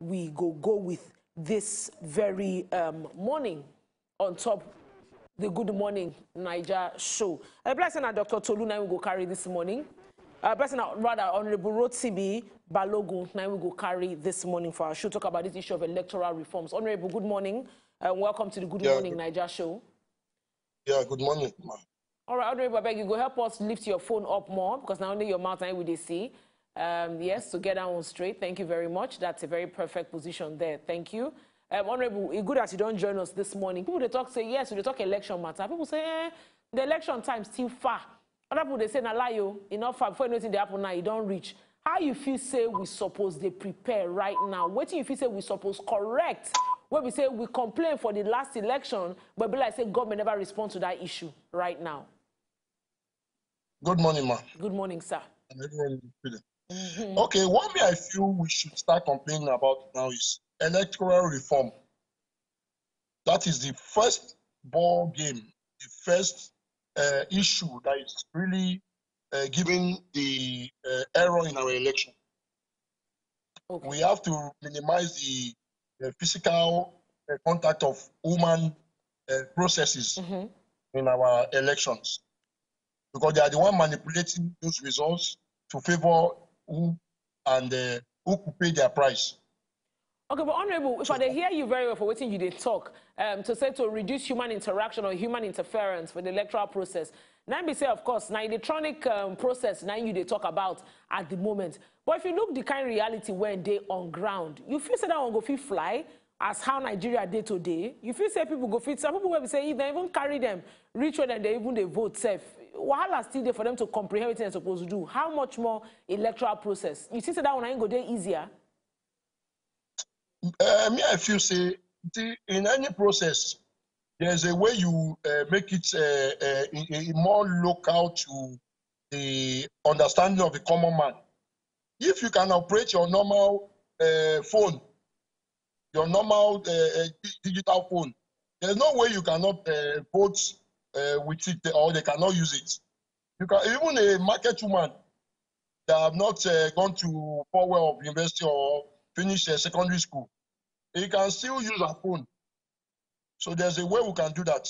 we go go with this very um, morning on top the Good Morning Naija show. A blessing that Dr. Tolu now we go carry this morning. A blessing that rather Honorable Rotimi Balogun now we go carry this morning for our show. Talk about this issue of electoral reforms. Honorable, good morning. and welcome to the Good Yeah, Morning good- Naija show. Yeah, good morning. All right, Honorable, I beg you go help us lift your phone up more because now only your mouth and we they see. Um, yes, to get that one straight. Thank you very much. That's a very perfect position there. Thank you. Um, Honorable, it's good that you don't join us this morning. People they talk say yes, they talk election matter. People say eh, the election time still far. Other people they say na lie yo, enough far before anything they happen now, you don't reach. How you feel say we suppose they prepare right now? What do you feel say we suppose correct? Where we say we complain for the last election, but be like say government never respond to that issue right now. Good morning, ma. Good morning, sir. And everyone feeling. Okay, what me I feel we should start complaining about now is electoral reform. That is the first ball game, the first uh, issue that is really uh, giving the uh, error in our election. Okay. We have to minimize the uh, physical uh, contact of human uh, processes Mhm. in our elections because they are the one manipulating those results to favor who and uh, who could pay their price. Okay, but honorable, if I dey hear you very well for waiting you did talk um, to say to reduce human interaction or human interference for the electoral process. Now be say, of course, now electronic um, process now you they talk about at the moment. But if you look the kind of reality when they on ground, you feel say that one go fit fly as how Nigeria day to day. You feel say people go fit. Some people will be say if they even carry them reach where they even they vote safe. Wahala still there for them to comprehend what they're supposed to do. How much more electoral process? You see, say that one ain't go there easier. Uh, me, I feel say the, in any process, there's a way you uh, make it uh, uh, i- i- more local to the understanding of the common man. If you can operate your normal uh, phone, your normal uh, digital phone, there's no way you cannot vote uh, with it or they cannot use it. You can even a market woman that have not uh, gone to Powell of university or finished uh, secondary school, he can still use her phone. So there's a way we can do that.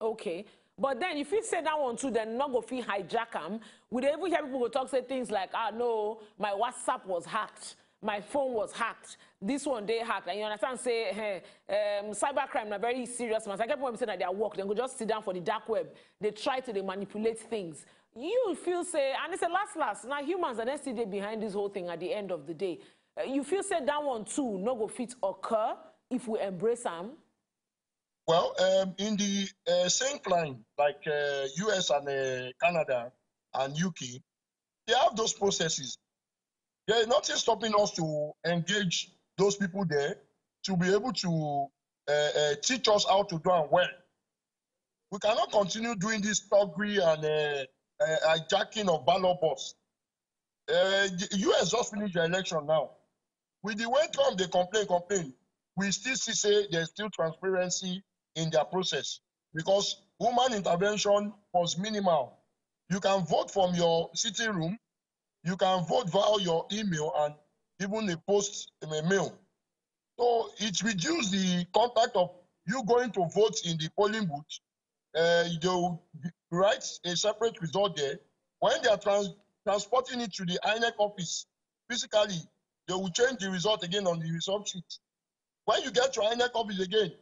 Okay. But then if you say that one too, then not go feel hijack them. We even hear people go talk say things like, ah no, my WhatsApp was hacked, my phone was hacked, this one they hacked. And you understand, say, hey, um, cybercrime na very serious matter. I get people say that they are work, then go just sit down for the dark web. They try to they manipulate things. You feel say, and it's a last last. Now humans are there behind this whole thing at the end of the day. Uh, you feel say that one too, no go fit occur if we embrace them. Well, um, in the uh, same line, like uh, US and Canada and UK, they have those processes. There is nothing stopping us to engage those people there to be able to uh, uh, teach us how to do and well. We cannot continue doing this thuggery and uh, uh, hijacking of ballot box. Uh, the US just finished the election now. With the way Trump they complain, complain, we still see say there's still transparency in their process because human intervention was minimal. You can vote from your sitting room, you can vote via your email and even a post in a mail. So it reduces the contact of you going to vote in the polling booth. Uh, they will write a separate result there. When they are trans- transporting it to the INEC office physically, they will change the result again on the result sheet. When you get to INEC office again,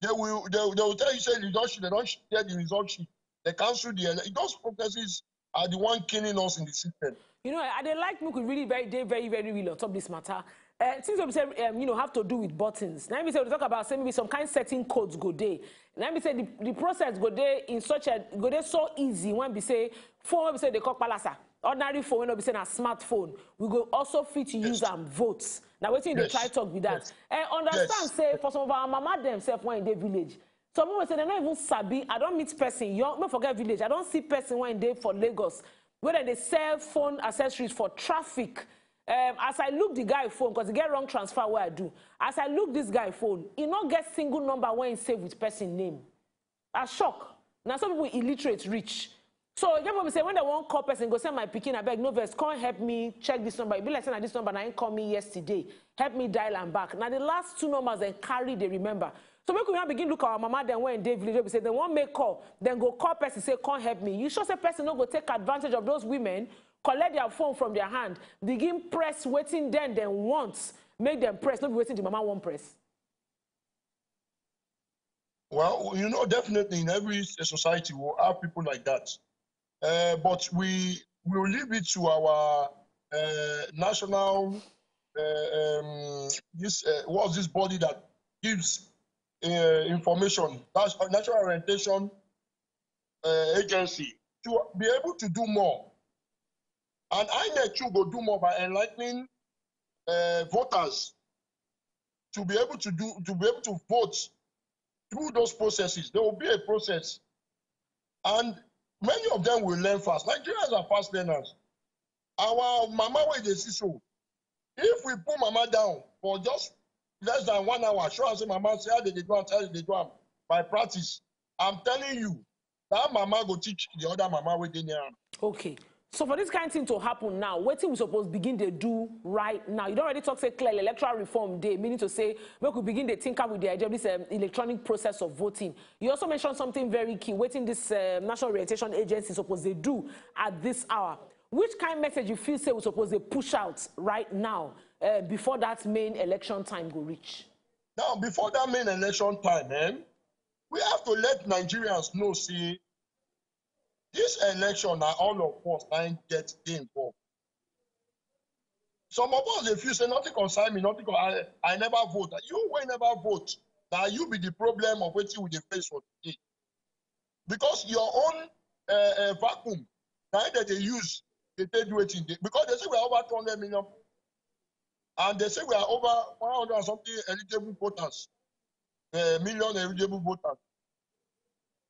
they will they, they will tell you say result sheet, they don't share the result sheet. They cancel the those processes are the one killing us in the system. You know, I dey like make we really very, dey very, very real on top this matter. Uh, things be say, um, you know, have to do with buttons. Now, we say we talk about say maybe some kind of setting codes go there. Now, we say the, the process go there in such a go there so easy when we say phone be say they call palasa. Ordinary phone when we say a smartphone. We go also fit to use am votes. Now, dey Yes. try talk with that? Yes. And understand Yes. say for some of our mama themselves when in dey village. Some people say they not even sabi. I don't meet person. Young, don't forget village. I don't see person when they for Lagos. Whether they sell phone accessories for traffic. Um, as I look the guy phone, because he get wrong transfer where I do. As I look this guy phone, he not get single number when he save with person name. I shock. Now some people illiterate rich. So what me say when they wan call person go send my pikin abeg no vex come help me check this number. E be like say na this number na him call me yesterday. Help me dial am back. Now the last two numbers dem carry they remember. So make we now begin look at our mama then when dey village be say dem wan make call then go call person say come help me. You sure say person no go take advantage of those women collect their phone from their hand begin press waiting then dem want make them press. Not be wetin the mama wan press. Well, you know, definitely in every society we'll have people like that. Uh, but we will leave it to our uh, national uh, um, this uh, what's this body that gives uh, information that's national orientation agency to be able to do more. And I INEC too go do more by enlightening voters to be able to do to be able to vote through those processes. There will be a process. And many of them will learn fast. Nigerians are fast learners. Our mama wey dey see so, if we put mama down for just less than one hour, show am say mama say how they dey do am, how they dey do am by practice. I'm telling you, that mama go teach the other mama wey dey near am. Okay. So for this kind of thing to happen now wetin we suppose begin dey do right now? You don already talk say clearly electoral reform dey meaning to say we begin dey think am with the idea of this um, electronic process of voting. You also mention something very key wetin this uh, national orientation agency suppose dey do at this hour. Which kind message you feel say we suppose dey push out right now uh, before that main election time go reach. now before that main election time eh, we have to let nigerians know say This election na all of us na get involved. Some of us if you say nothing concern me, nothing I, I never vote. You will never vote, na you be the problem of wetin we dey face for today. Because your own uh, uh, vacuum na dem dey use dey take do wetin dey because they say we are over two hundred million and they say we are over one hundred and something eligible voters uh, million eligible voters.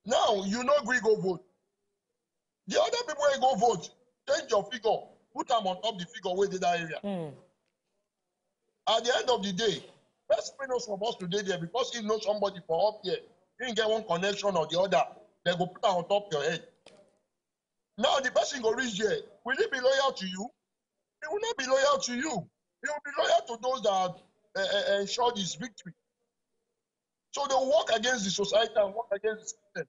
Now you no gree go vote. The other people wey go vote, change your figure, put am on top the figure wey dey that area. Mm. At the end of the day, person wey no suppose to dey there because he know somebody for up here, he get one connection or the other, dem go put am on top your head. Now the person go reach there, will he be loyal to you? He will not be loyal to you. He will be loyal to those that uh, uh, ensure his victory. So they work against the society and work against the system.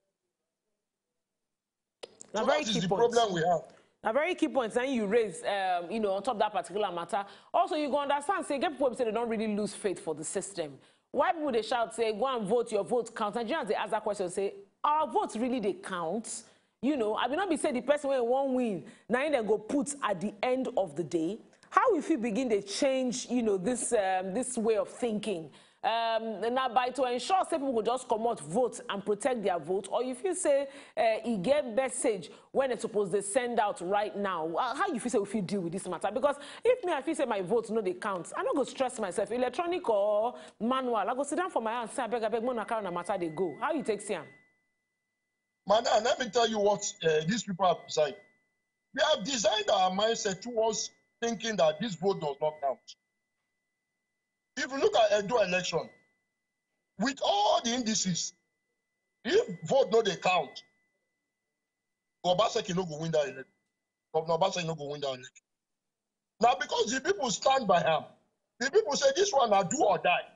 Now, so very that is key the point. problem we have. A very key point saying you raise, um, you know, on top of that particular matter. Also, you go understand, say, get people say they don't really lose faith for the system. Why people they shout, say, go and vote, your vote counts. Nigerians, they ask that question, say, our votes really, they count? You know, I mean, not be say the person when one win, now they go put at the end of the day. How if you begin to change, you know, this, um, this way of thinking? Um, now by to ensure say people go just comot vote and protect their vote or if you say uh, e get message when e suppose dey send out right now uh, how you feel say fit deal with this matter? Because if me i feel say my vote no dey count i no go stress myself. Electronic or manual i go sit down for my house say abeg abeg make una carry una matter dey go. How you take see madam let me tell you what uh, these people have designed. We have designed our mindset towards thinking that this vote does not count if you look at Edo election, with all the indices, if vote no dey count, Obaseki no go win that election. Governor Obaseki no go win that election. Now because the people stand by him, the people say this one na do or die.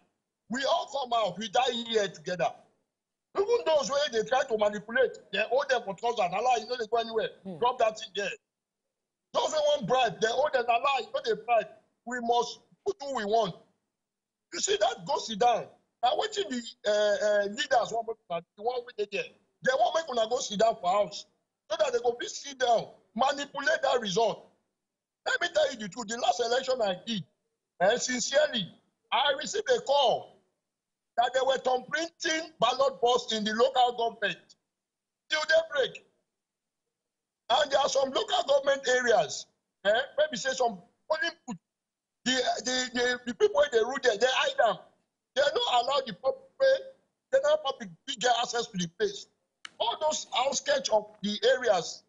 We all come out, we die here together. Even those wey dey try to manipulate, they hold them for trousers. Allah, you no dey go anywhere. Hmm. Drop that thing there. Those wey wan bribe, they hold them. Allah, you no dey bribe. We must put who we want. You see that go sit down. Now wetin the uh, uh, leaders want make una the one wey dey there, they want make una go sit down for house so that they go fit sit down, manipulate that result. Let me tell you the truth. The last election I did, and sincerely, I received a call that they were printing ballot box in the local government till daybreak. And there are some local government areas, eh, maybe say some polling booth the the the, the people dey rule there. Dey hide am they no allow the public general public fit get access to the place. All those outskirts of the areas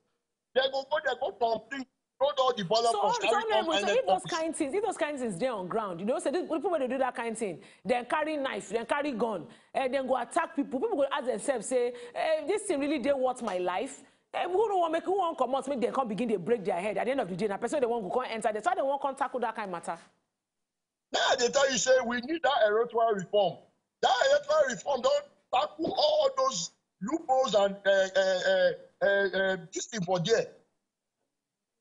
they go go there go complete load all the ballot so, carry come INEC so if those kind things if those kind things dey on ground you know say so people wey dey do that kind thing dem carry knife dem carry gun and eh, dem go attack people. People go ask themselves say eh, this thing really dey worth my life who don't want make who want come out? Make them come begin to break their head. At the end of the day na person they want go come enter that's why they want come tackle that kind matter. now they tell you say we need that electoral reform. That electoral reform don tackle all those loopholes and uh, uh, uh, uh, uh, this thing for there.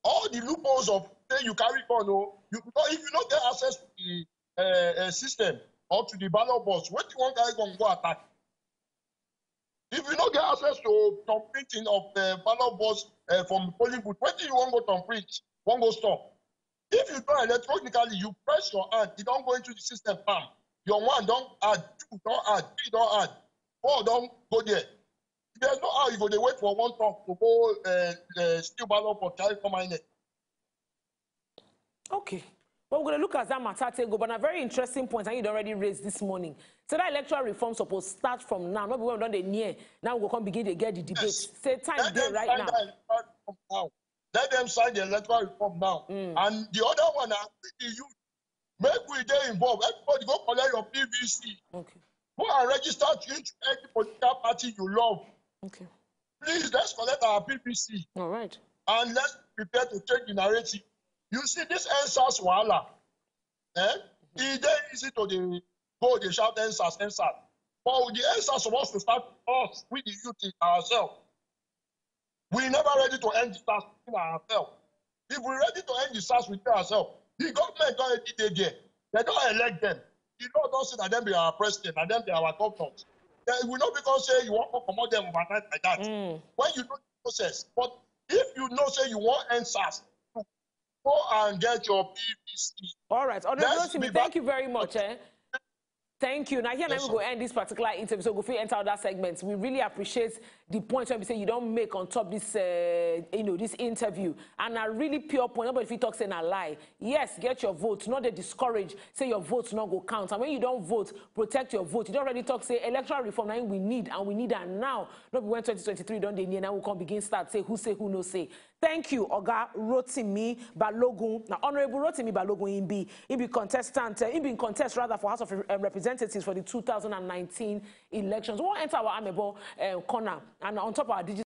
All the loopholes of say you carry gun o you because if you no get access to the uh, uh, system or to the ballot box wetin you wan carry gun go attack if you no get access to printing of uh, ballot box uh, from polling booth wetin you wan go turn print wan go stop? If you do electronically you press your hand e don go into the system bam! Your one don add two don add three don add four don go there. There's no how you go dey wait for one turn to go uh, uh, steal ballot box carry come inec. Okay. Well, we're going to look at that matter, take go, but a very interesting point, and you'd already raised this morning. So that electoral reform supposed to start from now. Not when we're done the near. Now we'll come begin to get the debate. Yes. Say time there right now. the electoral reform now let them sign the electoral reform now Mm. and the other one na with the youth make we dey involved everybody go collect your pvc Okay. go and register to into any political party you love Okay. please let's collect our pvc All right. and let's prepare to change the narrative you see this endsars wahala. Eh? E dey easy to dey go dey shout endsars endsars but the endsars suppose to start with us we the youth ourselves. We never ready to end the sars within ourselves. If we ready to end the sars within ourselves the government don already dey there. They don elect them. The law don say na them be our president na them be our governors. Then we no because say you wan go comot them overnight like that. Mm. when you know the process but if you know say you wan end sars you go and get your pvc All right. Honorable be thank you very much. Eh? Thank you. Now here Yes, now we go end this particular interview. So go fit enter other segments. We really appreciate the point when we say you don't make on top this, uh, you know, this interview. And a really pure point. Nobody fit talk saying a lie. Yes, get your vote. Not the discourage. Say your votes not go count. And when you don't vote, protect your vote. You don't already talk say electoral reform. Now we need and we need that now. Not be when 2023 don't they near now we can begin start say who say who no say. Thank you, Oga Rotimi Balogun. Now, Honorable Rotimi Balogun, be, he be contestant, uh, he be in contest rather for House of uh, Representatives for the 2019 elections. We want to enter our amebo uh, corner and on top of our digital.